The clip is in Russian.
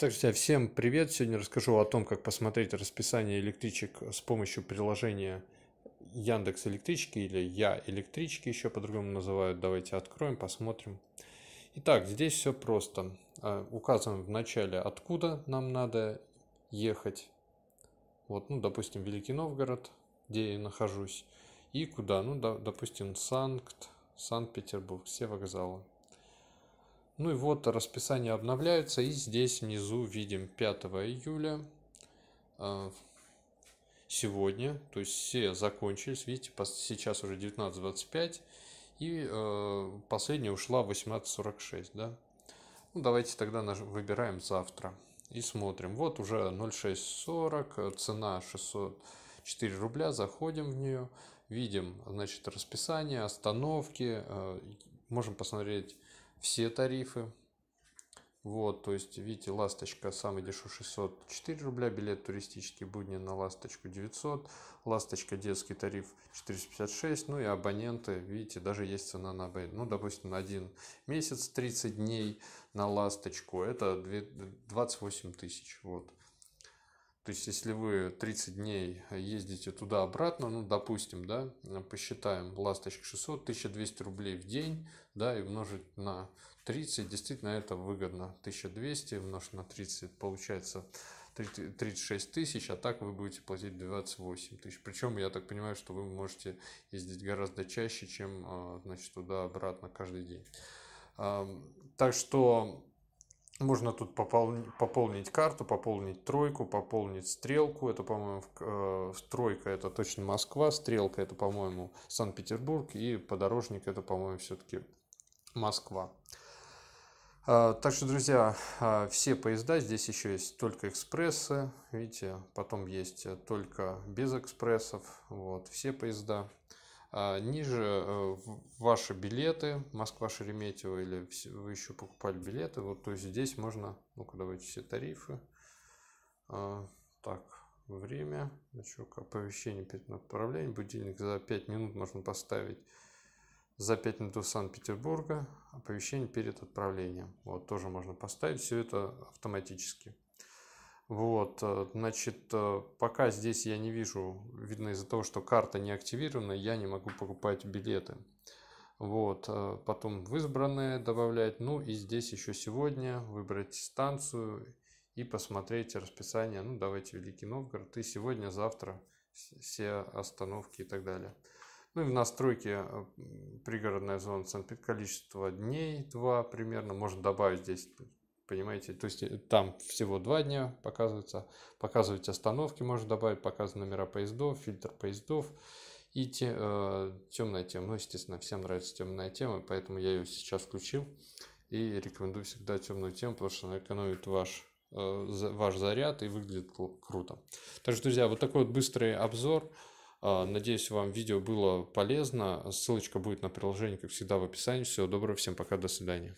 Так, друзья, всем привет! Сегодня расскажу о том, как посмотреть расписание электричек с помощью приложения Яндекс Электрички или Я Электрички еще по-другому называют. Давайте откроем, посмотрим. Итак, здесь все просто. А, указываем в начале, откуда нам надо ехать. Вот, ну, допустим, Великий Новгород, где я нахожусь. И куда? Ну, допустим, Санкт, Санкт-Петербург, все вокзалы. Ну и вот расписание обновляется. И здесь внизу видим 5 июля. А, сегодня. То есть все закончились. Видите, сейчас уже 19.25. И э, последняя ушла в 18.46. Да? Ну, давайте тогда выбираем завтра. И смотрим. Вот уже 0,640. Цена 604 рубля. Заходим в нее. Видим, значит, расписание, остановки. Э, можем посмотреть все тарифы. Вот, то есть, видите, ласточка самый дешевый 604 рубля, билет туристический будни на ласточку 900, ласточка детский тариф 456, ну и абоненты, видите, даже есть цена на абонент. Ну, допустим, на один месяц 30 дней на ласточку, это 28 тысяч, вот. То есть, если вы 30 дней ездите туда-обратно, ну, допустим, да, посчитаем, ласточка 600, 1200 рублей в день, да, и умножить на 30, действительно это выгодно. 1200 умножить на 30, получается 36 тысяч, а так вы будете платить 28 тысяч. Причем, я так понимаю, что вы можете ездить гораздо чаще, чем, а, значит, туда-обратно каждый день. Так что можно тут пополнить, пополнить карту, пополнить тройку, пополнить стрелку. Это, по-моему, э, тройка это точно Москва, стрелка это, по-моему, Санкт-Петербург и подорожник это, по-моему, все-таки Москва. А, так что, друзья, а, все поезда, здесь еще есть только экспрессы, видите, потом есть только без экспрессов, вот, все поезда. А ниже э, ваши билеты, Москва-Шереметьево, или вы еще покупали билеты, вот, то есть здесь можно, ну-ка давайте все тарифы. А, так, время, значок, оповещение перед отправлением, будильник за 5 минут можно поставить за 5 минут до Санкт-Петербурга, оповещение перед отправлением. Вот, тоже можно поставить, все это автоматически. Вот, э, значит, э, пока здесь я не вижу, видно из-за того, что карта не активирована, я не могу покупать билеты. Вот, э, потом в избранное добавлять, ну и здесь еще сегодня выбрать станцию и посмотреть расписание, ну давайте Великий Новгород и сегодня, завтра все остановки и так далее. Ну и в настройке пригородная зона количество дней, два примерно, можно добавить здесь Понимаете, то есть э, там всего два дня показывается, показывать остановки можно добавить, показывать номера поездов, фильтр поездов и те, э, темная тема. Ну, естественно, всем нравится темная тема, поэтому я ее сейчас включил и рекомендую всегда темную тему, потому что она экономит ваш э, ваш заряд и выглядит круто. Так что, друзья, вот такой вот быстрый обзор. Э, надеюсь, вам видео было полезно. Ссылочка будет на приложение, как всегда, в описании. Всего доброго, всем пока, до свидания.